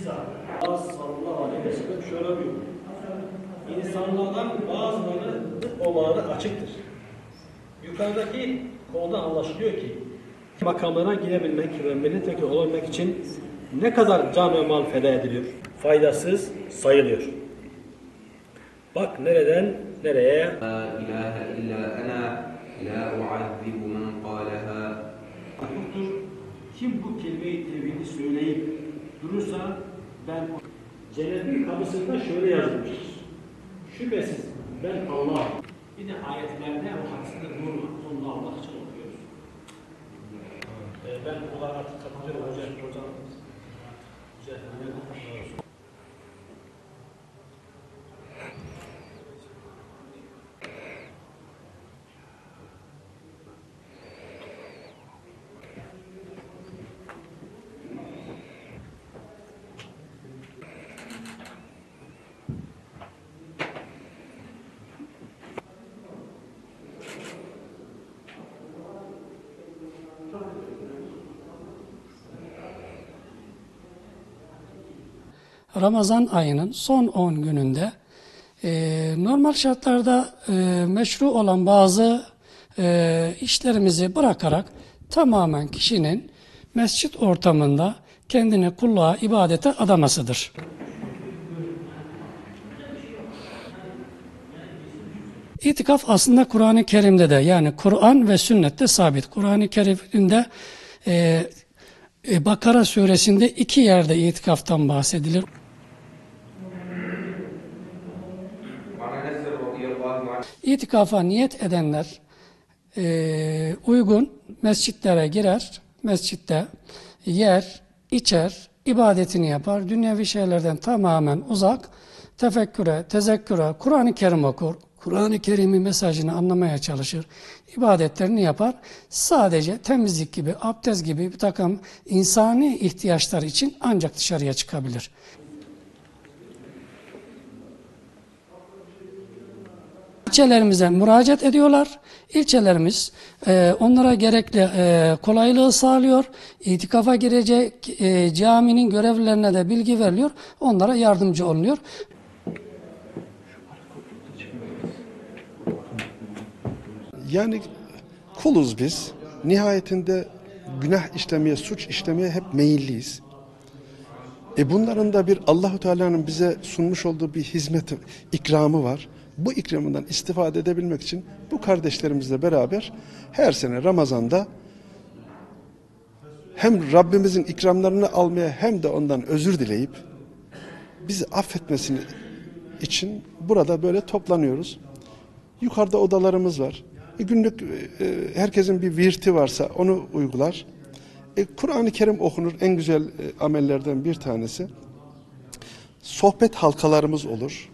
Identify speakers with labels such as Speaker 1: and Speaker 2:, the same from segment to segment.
Speaker 1: izah. Allah sallallahu aleyhi ve sellem şöyle diyor. İnsanlardan bazıları olanı açıktır. Yukarıdaki konuda anlaşılıyor ki makamlara girebilmek ve milletvekili olabilmek için ne kadar can ve mal feda ediliyor? Faydasız sayılıyor. Bak nereden nereye? Kim bu kelime-i tevhidi söyleyip durursa ben cennetin kapısında şöyle yazılmıştır. Şüphesiz ben Allah. Bir de ayetlerde o hadisinde durma. Sonunda Allah için okuyoruz. Ee, ben olarak katılıyorum. Hocam. Hocam.
Speaker 2: Ramazan ayının son 10 gününde e, normal şartlarda e, meşru olan bazı e, işlerimizi bırakarak tamamen kişinin mescit ortamında kendini kulluğa, ibadete adamasıdır. İtikaf aslında Kur'an-ı Kerim'de de yani Kur'an ve sünnette sabit. Kur'an-ı Kerim'de e, e, Bakara suresinde iki yerde itikaftan bahsedilir. İtikafa niyet edenler e, uygun mescitlere girer, mescitte yer, içer, ibadetini yapar, dünyevi şeylerden tamamen uzak, tefekküre, tezekküre, Kur'an-ı Kerim okur, Kur'an-ı Kerim'in mesajını anlamaya çalışır, ibadetlerini yapar. Sadece temizlik gibi, abdest gibi bir takım insani ihtiyaçlar için ancak dışarıya çıkabilir. İlçelerimize müracaat ediyorlar. İlçelerimiz e, onlara gerekli e, kolaylığı sağlıyor. İtikafa girecek e, caminin görevlilerine de bilgi veriliyor. Onlara yardımcı olunuyor.
Speaker 3: Yani kuluz biz. Nihayetinde günah işlemeye, suç işlemeye hep meyilliyiz. E bunların da bir Allahu Teala'nın bize sunmuş olduğu bir hizmet ikramı var. Bu ikramından istifade edebilmek için bu kardeşlerimizle beraber her sene Ramazan'da hem Rabbimizin ikramlarını almaya hem de ondan özür dileyip bizi affetmesini için burada böyle toplanıyoruz. Yukarıda odalarımız var. E, günlük e, herkesin bir virti varsa onu uygular. E, Kur'an-ı Kerim okunur. En güzel e, amellerden bir tanesi. Sohbet halkalarımız olur.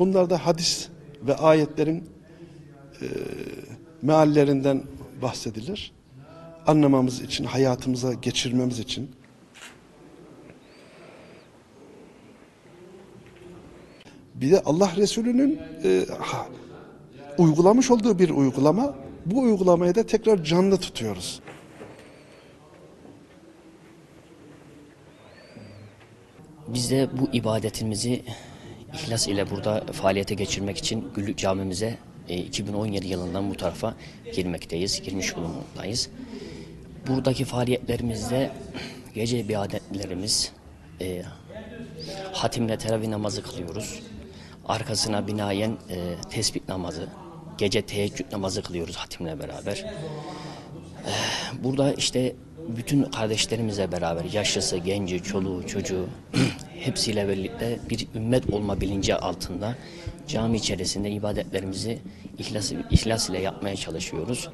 Speaker 3: Bunlarda hadis ve ayetlerin e, meallerinden bahsedilir. Anlamamız için, hayatımıza geçirmemiz için. Bir de Allah Resulü'nün e, ha- uygulamış olduğu bir uygulama. Bu uygulamayı da tekrar canlı tutuyoruz.
Speaker 4: Biz de bu ibadetimizi ihlas ile burada faaliyete geçirmek için Güllük Camimize e, 2017 yılından bu tarafa girmekteyiz, girmiş bulunmaktayız. Buradaki faaliyetlerimizde gece ibadetlerimiz, e, hatimle teravih namazı kılıyoruz. Arkasına binaen e, tesbih namazı, gece teheccüd namazı kılıyoruz hatimle beraber. Burada işte bütün kardeşlerimizle beraber yaşlısı, genci, çoluğu, çocuğu hepsiyle birlikte bir ümmet olma bilinci altında cami içerisinde ibadetlerimizi ihlas, ihlas ile yapmaya çalışıyoruz.